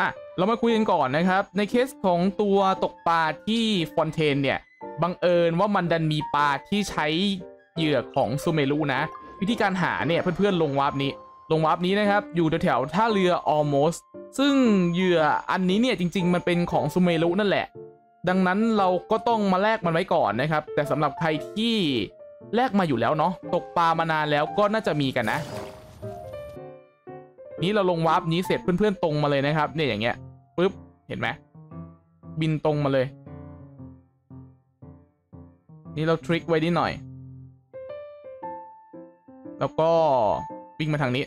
อะเรามาคุยกันก่อนนะครับ ในเคสของตัวตกปลาที่ Fontaine เนี่ยบังเอิญว่ามันดันมีปลาที่ใช้เหยื่อของ Sumeru นะ วิธีการหาเนี่ยเพื่อนๆลง warp นี้ ลง warp นี้นะครับ อยู่แถวๆท่าเรือ Ormos ซึ่งเหยื่ออันนี้เนี่ยจริง ๆ มันเป็นของ Sumeru นั่นแหละ ดังนั้นเราก็ต้องมาแลกมันไว้ก่อนนะครับ แต่สำหรับใครที่แลกมาอยู่แล้วเนาะตกปลามานานแล้วก็น่าจะมีกันนะ นี้เราลงวาร์ปนี้เสร็จเพื่อนๆตรงมาเลยนะครับ เนี่ยอย่างเงี้ยปุ๊บเห็นไหมบินตรงมาเลย นี่เราทริคไว้นิดหน่อย แล้วก็วิ่งมาทางนี้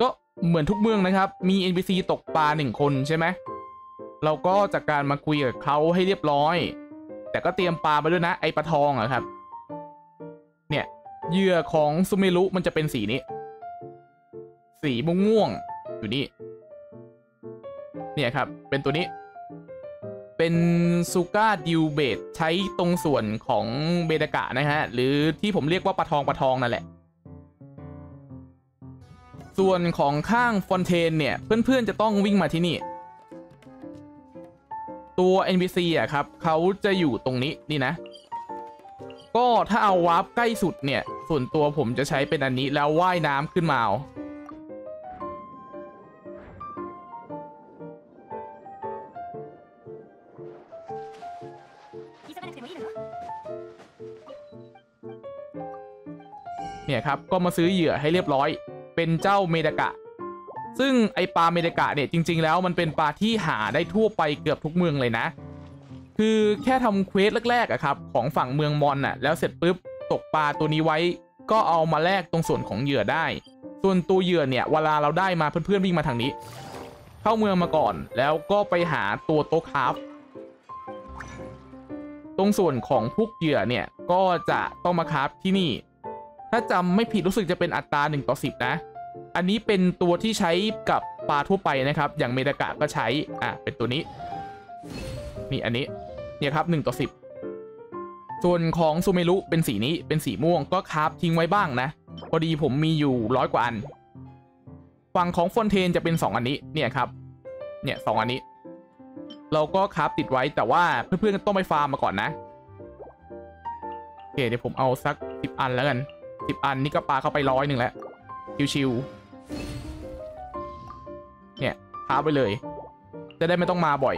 ก็เหมือนทุกเมืองนะครับ มี NPC ตกปลาหนึ่งคนใช่ไหมเราก็จากการมาคุยกับเขาให้เรียบร้อย แต่ก็เตรียมปลาไปด้วยนะ ไอปลาทองอะครับ เนี่ยเหยื่อของซูเมรุมันจะเป็นสีนี้ สีม่วงๆอยู่นี่เนี่ยครับ เป็นตัวนี้ เป็นซูก้าดิวเบตใช้ตรงส่วนของเบดากะนะฮะ หรือที่ผมเรียกว่าปลาทองปลาทองนั่นแหละ ส่วนของข้างฟอนเทนเนี่ย เพื่อนๆจะต้องวิ่งมาที่นี่ ตัว NPC อะครับ เขาจะอยู่ตรงนี้นี่นะ ก็ถ้าเอาวาร์ปใกล้สุดเนี่ย ส่วนตัวผมจะใช้เป็นอันนี้แล้วว่ายน้ำขึ้นมาเอา เนี่ยครับก็มาซื้อเหยื่อให้เรียบร้อย เป็นเจ้าเมดากะ ซึ่งไอปลาเมดากะเนี่ยจริง ๆ แล้วมันเป็นปลาที่หาได้ทั่วไปเกือบทุกเมืองเลยนะ คือแค่ทำเควสแรกๆอะครับของฝั่งเมืองมอนน่ะแล้วเสร็จปุ๊บตกปลาตัวนี้ไว้ ก็เอามาแลกตรงส่วนของเหยื่อได้ ส่วนตัวเหยื่อเนี่ยเวลาเราได้มาเพื่อนๆวิ่งมาทางนี้ เข้าเมืองมาก่อน แล้วก็ไปหาตัวโต๊ะคราฟตรงส่วนของพวกเหยื่อเนี่ยก็จะต้องมาคราฟที่นี่ ถ้าจำไม่ผิดรู้สึกจะเป็นอัตรา 1 ต่อ 10 นะ อันนี้เป็นตัวที่ใช้กับปลาทั่วไปนะครับ อย่างเมดากะก็ใช้ อะ เป็นตัวนี้ นี่อันนี้ เนี่ยครับ 1 ต่อ 10 ส่วนของซูเมรุเป็นสีนี้ เป็นสีม่วง ก็คาฟทิ้งไว้บ้างนะ พอดีผมมีอยู่ร้อยกว่าอัน ฝั่งของฟอนเทนจะเป็น 2 อันนี้ เนี่ยครับ เนี่ยสองอันนี้ เราก็คาฟติดไว้ แต่ว่าเพื่อนๆต้องไปฟาร์มมาก่อนนะโอเคเดี๋ยวผมเอาสัก 10 อันแล้วกัน สิบอันนี่ก็ปลาเข้าไปร้อยหนึ่งแล้ว ชิวๆเนี่ยพาไปเลย จะได้ไม่ต้องมาบ่อย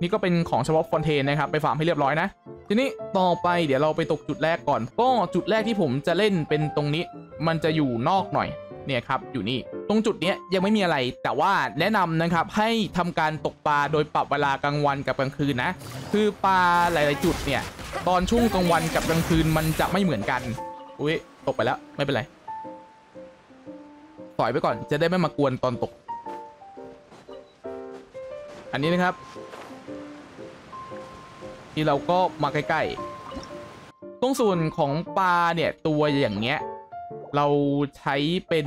นี่ก็เป็นของเฉพาะฟอนเทนนะครับ ไปฟาร์มให้เรียบร้อยนะ ทีนี้ต่อไปเดี๋ยวเราไปตกจุดแรกก่อน ก็จุดแรกที่ผมจะเล่นเป็นตรงนี้ มันจะอยู่นอกหน่อย เนี่ยครับ อยู่นี่ ตรงจุดเนี้ยยังไม่มีอะไร แต่ว่าแนะนำนะครับให้ทำการตกปลาโดยปรับเวลากลางวันกับกลางคืนนะ คือปลาหลาย ๆ จุดเนี่ย ตอนช่วงกลางวันกับกลางคืนมันจะไม่เหมือนกัน อุ้ยตกไปแล้ว ไม่เป็นไรปล่อยไปก่อนจะได้ไม่มากวนตอนตก อันนี้นะครับ ที่เราก็มาใกล้ๆ ตรงส่วนของปลาเนี่ยตัวอย่างเงี้ย เราใช้เป็น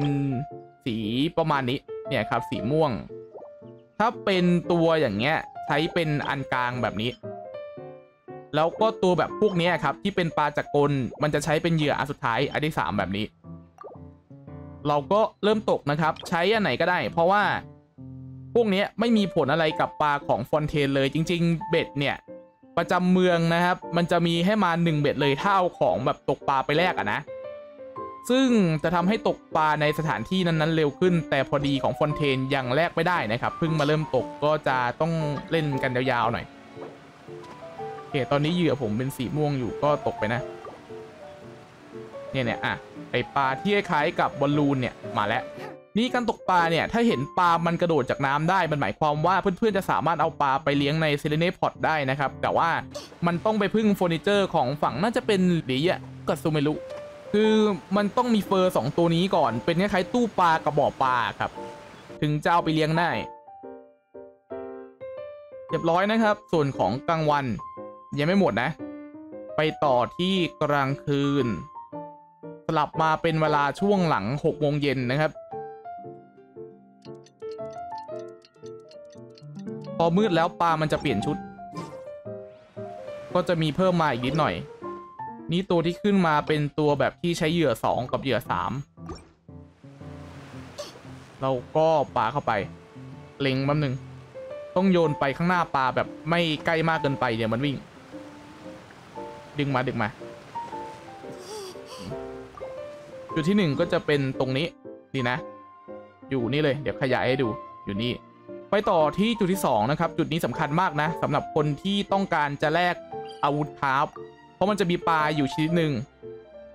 สีประมาณนี้เนี่ยครับสีม่วง ถ้าเป็นตัวอย่างเงี้ย ใช้เป็นอันกลางแบบนี้ แล้วก็ตัวแบบพวกนี้ครับ ที่เป็นปลาจักกลมันจะใช้เป็นเหยื่ออันสุดท้ายอันที่สามแบบนี้ เราก็เริ่มตกนะครับ ใช้อันไหนก็ได้ เพราะว่าพวกนี้ไม่มีผลอะไรกับปลาของฟอนเทนเลยจริง ๆ เบ็ดเนี่ย ประจำเมืองนะครับ มันจะมีให้มาหนึ่งเบ็ดเลยถ้าเอาของแบบตกปลาไปแลกอะนะ ซึ่งจะทำให้ตกปลาในสถานที่นั้นๆเร็วขึ้น แต่พอดีของฟอนเทนยังแลกไม่ได้นะครับเพิ่งมาเริ่มตกก็จะต้องเล่นกันยาวๆหน่อย เคตอนนี้เหยื่อผมเป็นสีม่วงอยู่ก็ตกไปนะ เนี่ยเนี่ยอะไอปลาที่คล้ายกับบอลลูนเนี่ยมาแล้วนี่การตกปลาเนี่ยถ้าเห็นปลา มันกระโดดจากน้ำได้ มันหมายความว่าเพื่อนๆจะสามารถเอาปลาไปเลี้ยงใน Serenitea Pot ได้นะครับ แต่ว่ามันต้องไปพึ่งเฟอร์นิเจอร์ของฝั่งน่าจะเป็น Liyue อะกับ Sumeru คือมันต้องมีเฟอร์สองตัวนี้ก่อน เป็นคล้ายๆตู้ปลากับบ่อปลาครับ ถึงจะเอาไปเลี้ยงได้เรียบร้อยนะครับ ส่วนของกลางวัน ยังไม่หมดนะ ไปต่อที่กลางคืน สลับมาเป็นเวลาช่วงหลัง6โมงเย็นนะครับ พอมืดแล้วปลามันจะเปลี่ยนชุด ก็จะมีเพิ่มมาอีกนิดหน่อย นี่ตัวที่ขึ้นมาเป็นตัวแบบที่ใช้เหยื่อ2กับเหยื่อ3เราก็ปลาเข้าไป เล็งแป๊บนึง ต้องโยนไปข้างหน้าปลาแบบไม่ใกล้มากเกินไปเดี๋ยวมันวิ่ง ดึงมาดึงมา จุดที่หนึ่งก็จะเป็นตรงนี้นี่นะ อยู่นี่เลย เดี๋ยวขยายให้ดูอยู่นี่ ไปต่อที่จุดที่สองนะครับ จุดนี้สำคัญมากนะสำหรับคนที่ต้องการจะแลกอาวุธคราฟเพราะมันจะมีปลาอยู่ชนิดหนึ่ง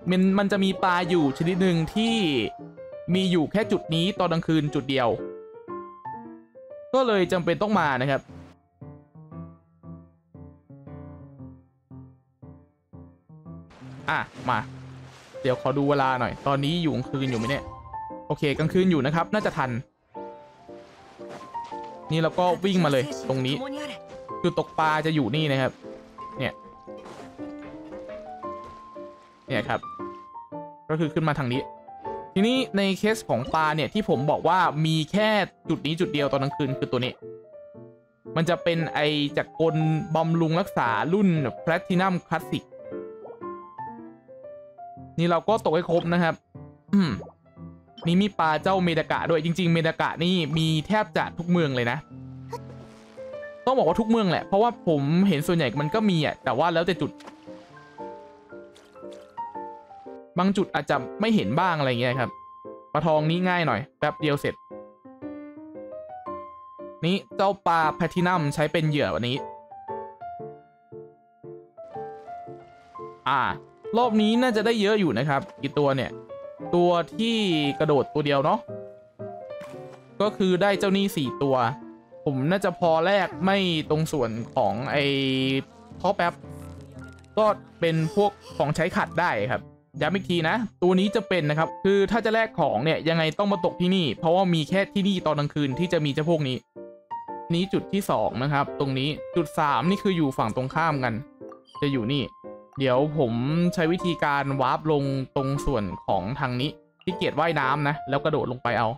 มันมันจะมีปลาอยู่ชนิดหนึ่งที่มีอยู่แค่จุดนี้ตอนกลางคืนจุดเดียว ก็เลยจำเป็นต้องมานะครับ อะ มา เดี๋ยวขอดูเวลาหน่อย ตอนนี้อยู่กลางคืนอยู่ไหมเนี่ย โอเคกลางคืนอยู่นะครับ น่าจะทัน นี่เราก็วิ่งมาเลยตรงนี้จุดตกปลาจะอยู่นี่นะครับ เนี่ย เนี่ยครับ ก็คือขึ้นมาทางนี้ ทีนี้ในเคสของปลาเนี่ยที่ผมบอกว่ามีแค่จุดนี้จุดเดียวตอนกลางคืนคือตัวนี้มันจะเป็นไอจากกลบำรุงรักษารุ่นแพลตินัมคลาสสิก นี่เราก็ตกให้ครบนะครับอืมนี่มีปลาเจ้าเมดากะด้วยจริง ๆ เมดากะนี่มีแทบจะทุกเมืองเลยนะ ต้องบอกว่าทุกเมืองแหละ เพราะว่าผมเห็นส่วนใหญ่มันก็มีอะแต่ว่าแล้วแต่จุด บางจุดอาจจะไม่เห็นบ้างอะไรเงี้ยครับปลาทองนี้ง่ายหน่อยแป๊บเดียวเสร็จ นี่เจ้าปลาแพทินัมใช้เป็นเหยื่อวันนี้ อ่า รอบนี้น่าจะได้เยอะอยู่นะครับกี่ตัวเนี่ย ตัวที่กระโดดตัวเดียวเนาะก็คือได้เจ้านี่สี่ตัว ผมน่าจะพอแลกไม่ตรงส่วนของไอ้ท็อปแอปก็เป็นพวกของใช้ขัดได้ครับย้ำอีกทีนะ ตัวนี้จะเป็นนะครับ คือถ้าจะแลกของเนี่ยยังไงต้องมาตกที่นี่ เพราะว่ามีแค่ที่นี่ตอนกลางคืนที่จะมีเจ้าพวกนี้ นี้จุดที่สองนะครับ ตรงนี้จุดสามนี่คืออยู่ฝั่งตรงข้ามกัน จะอยู่นี่ เดี๋ยวผมใช้วิธีการวาร์ปลงตรงส่วนของทางนี้ ที่เกียจว่ายน้ำนะ แล้วกระโดดลงไปเอา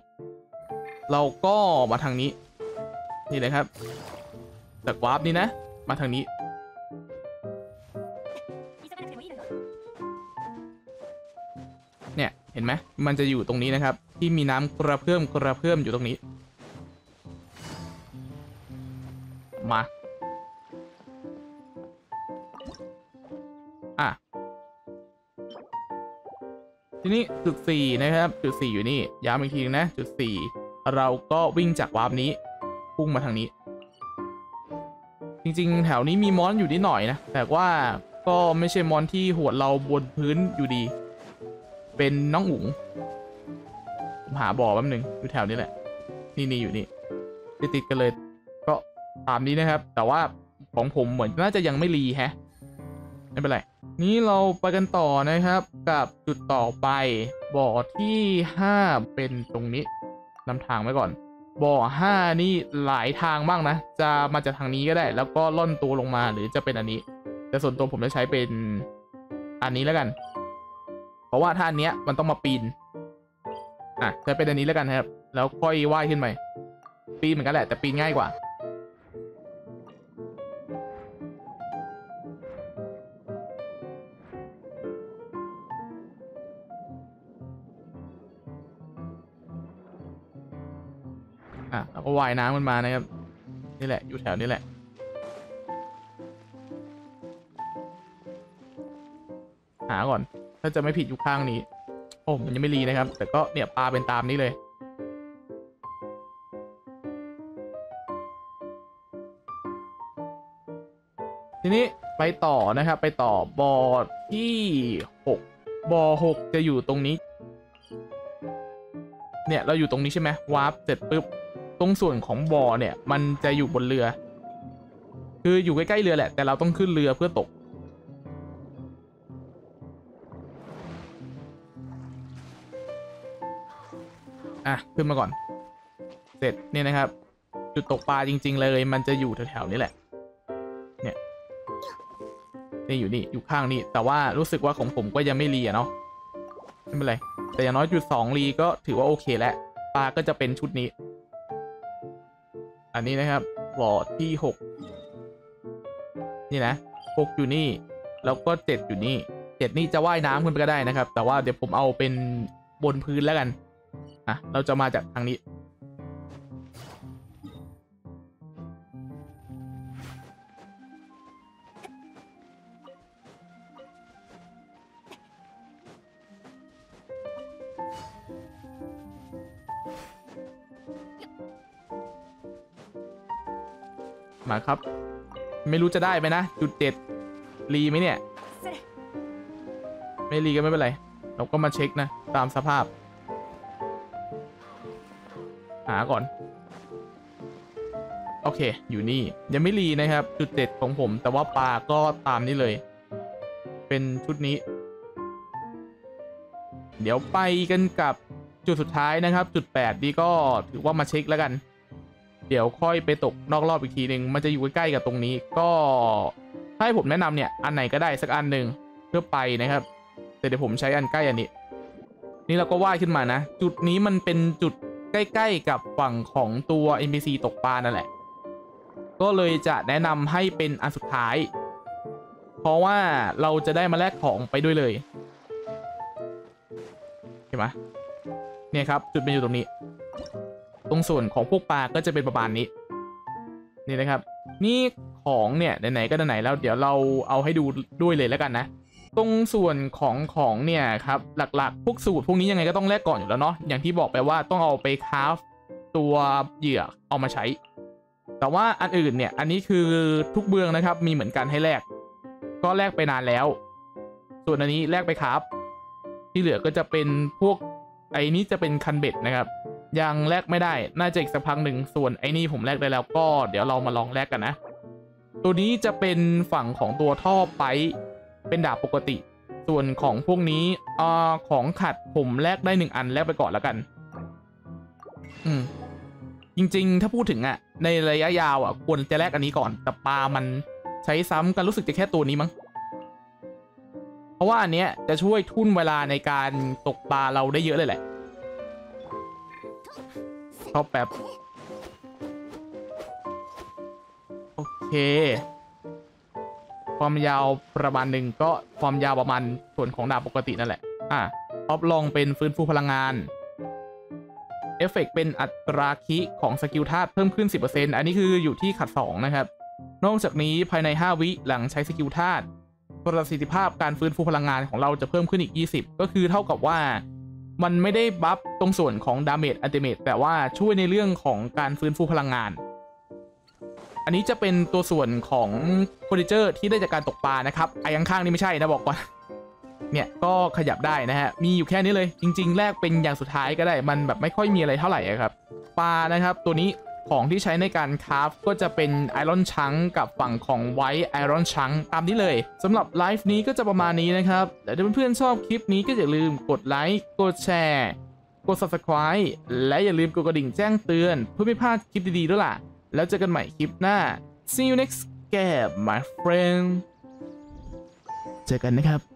เราก็มาทางนี้ นี่เลยครับจากวาร์ปนี่นะ มาทางนี้ เนี่ยเห็นไหมมันจะอยู่ตรงนี้นะครับ ที่มีน้ำกระเพื่อมกระเพื่อมอยู่ตรงนี้ ทีนี้จุดสี่นะครับจุดสี่อยู่นี่ย้ำอีกทีนึงนะจุดสี่เราก็วิ่งจากวาร์ปนี้พุ่งมาทางนี้ จริงๆ แถวนี้มีมอนอยู่นิดหน่อยนะ แต่ว่าก็ไม่ใช่มอนที่หวดเราบนพื้นอยู่ดี เป็นน้องอุ๋งผมหาบ่อแป๊บนึงอยู่แถวนี้แหละ นี่นี่อยู่นี่ติดติดกันเลย ก็ตามนี้นะครับ แต่ว่าของผมเหมือนน่าจะยังไม่รีแฮะ ไม่เป็นไร นี้เราไปกันต่อนะครับกับจุดต่อไป บ่อที่ห้าเป็นตรงนี้นำทางไว้ก่อน บ่อห้านี่หลายทางมากนะ จะมาจากทางนี้ก็ได้ แล้วก็ล่อนตัวลงมาหรือจะเป็นอันนี้ แต่ส่วนตัวผมจะใช้เป็นอันนี้แล้วกัน เพราะว่าถ้าอันเนี้ยมันต้องมาปีนอะใช้เป็นอันนี้แล้วกันครับ แล้วค่อยว่ายขึ้นไปปีนเหมือนกันแหละแต่ปีนง่ายกว่า ว่ายน้ำมันมานะครับ นี่แหละ อยู่แถวนี้แหละ หาก่อน ถ้าจะไม่ผิดอยู่ข้างนี้ โอ้มันยังไม่รีนะครับ แต่ก็เนี่ยปลาเป็นตามนี้เลยทีนี้ไปต่อนะครับ ไปต่อบอที่หกบอหกจะอยู่ตรงนี้ เนี่ย เราอยู่ตรงนี้ใช่ไหมวาร์ปเสร็จปุ๊บ ตรงส่วนของบอเนี่ย มันจะอยู่บนเรือ คืออยู่ใกล้ๆเรือแหละ แต่เราต้องขึ้นเรือเพื่อตก อะ ขึ้นมาก่อน เสร็จเนี่ยนะครับ จุดตกปลาจริง ๆ เลย มันจะอยู่แถวๆนี้แหละ เนี่ยนี่อยู่นี่อยู่ข้างนี่แต่ว่ารู้สึกว่าของผมก็ยังไม่รีอะเนาะไม่เป็นไรแต่อย่างน้อยจุดสองรีก็ถือว่าโอเคแล้วปลาก็จะเป็นชุดนี้ อันนี้นะครับหลอดที่หกนี่นะหกอยู่นี่ แล้วก็เจ็ดอยู่นี่เจ็ดนี่จะว่ายน้ำขึ้นไปก็ได้นะครับ แต่ว่าเดี๋ยวผมเอาเป็นบนพื้นแล้วกันอะเราจะมาจากทางนี้ มาครับ ไม่รู้จะได้ไหมนะ จุดเจ็ดรีไหมเนี่ย ไม่รีก็ไม่เป็นไร เราก็มาเช็คนะ ตามสภาพ หาก่อน โอเค อยู่นี่ ยังไม่รีนะครับ จุดเด็ดของผม แต่ว่าปลาก็ตามนี้เลย เป็นชุดนี้ เดี๋ยวไปกันกับจุดสุดท้ายนะครับ จุด8นี่ก็ถือว่ามาเช็คแล้วกัน เดี๋ยวค่อยไปตกนอกรอบอีกทีหนึ่งมันจะอยู่ใกล้ๆกับตรงนี้ ก็ถ้าให้ผมแนะนำเนี่ยอันไหนก็ได้สักอันหนึ่งเพื่อไปนะครับ แต่เดี๋ยวผมใช้อันใกล้อันนี้ นี่เราก็ว่ายขึ้นมานะ จุดนี้มันเป็นจุดใกล้ๆกับฝั่งของตัว NPC ตกปลานั่นแหละ ก็เลยจะแนะนำให้เป็นอันสุดท้าย เพราะว่าเราจะได้มาแลกของไปด้วยเลยเห็นไหมเนี่ยครับจุดเป็นอยู่ตรงนี้ ตรงส่วนของพวกปลาก็จะเป็นประมาณนี้ นี่นะครับ นี่ของเนี่ยไหนๆก็ไหนแล้ว เดี๋ยวเราเอาให้ดูด้วยเลยแล้วกันนะ ตรงส่วนของของเนี่ยครับหลักๆ พวกสูตรพวกนี้ยังไงก็ต้องแลกก่อนอยู่แล้วเนาะอย่างที่บอกไปว่าต้องเอาไปคราฟตัวเหยื่อเอามาใช้ แต่ว่าอันอื่นเนี่ยอันนี้คือทุกเบืองนะครับ มีเหมือนกันให้แลกก็แลกไปนานแล้ว ส่วนอันนี้แลกไปครับ ที่เหลือก็จะเป็นพวกไอ้นี้จะเป็นคันเบ็ดนะครับ ยังแลกไม่ได้ น่าจะอีกสักพักหนึ่งส่วนไอ้นี่ผมแลกได้แล้วก็เดี๋ยวเรามาลองแลกกันนะ ตัวนี้จะเป็นฝั่งของตัวท่อไปเป็นดาบปกติ ส่วนของพวกนี้อ่อของขัดผมแลกได้หนึ่งอันแลกไปก่อนแล้วกัน อืมจริง ๆ ถ้าพูดถึงอะในระยะยาวอะควรจะแลกอันนี้ก่อน แต่ปลามันใช้ซ้ำกันรู้สึกจะแค่ตัวนี้มั้งเพราะว่าอันเนี้ยจะช่วยทุ่นเวลาในการตกปลาเราได้เยอะเลยแหละ เข้าแป๊บ โอเค ความยาวประมาณหนึ่งก็ความยาวประมาณส่วนของดาบปกตินั่นแหละ อะออฟลองเป็นฟื้นฟูพลังงาน เอฟเฟกต์เป็นอัตราคริของ skill ธาตุเพิ่มขึ้น 10%อันนี้คืออยู่ที่ขัด 2 นะครับ นอกจากนี้ภายใน 5 วิหลังใช้ skill ธาตุประสิทธิภาพการฟื้นฟูพลังงานของเราจะเพิ่มขึ้นอีก 20 ก็คือเท่ากับว่า มันไม่ได้ buff ตรงส่วนของ damage ultimate แต่ว่าช่วยในเรื่องของการฟื้นฟูพลังงาน อันนี้จะเป็นตัวส่วนของเฟอร์นิเจอร์ที่ได้จากการตกปลานะครับไอ้ข้างๆนี่ไม่ใช่นะบอกก่อนเนี่ยก็ขยับได้นะฮะ มีอยู่แค่นี้เลย จริง ๆ แรกเป็นอย่างสุดท้ายก็ได้ มันแบบไม่ค่อยมีอะไรเท่าไหร่ครับ ปลานะครับ ตัวนี้ ของที่ใช้ในการคราฟก็จะเป็นไอรอนชังกับฝั่งของไวท์ไอรอนชังตามนี้เลยสำหรับไลฟ์นี้ก็จะประมาณนี้นะครับแต่ถ้าเพื่อนๆชอบคลิปนี้ก็อย่าลืมกดไลค์กดแชร์กด subscribe และอย่าลืมกดกระดิ่งแจ้งเตือน เพื่อไม่พลาดคลิปดีๆด้วยล่ะ แล้วเจอกันใหม่คลิปหน้า see you next game my friend เจอกันนะครับ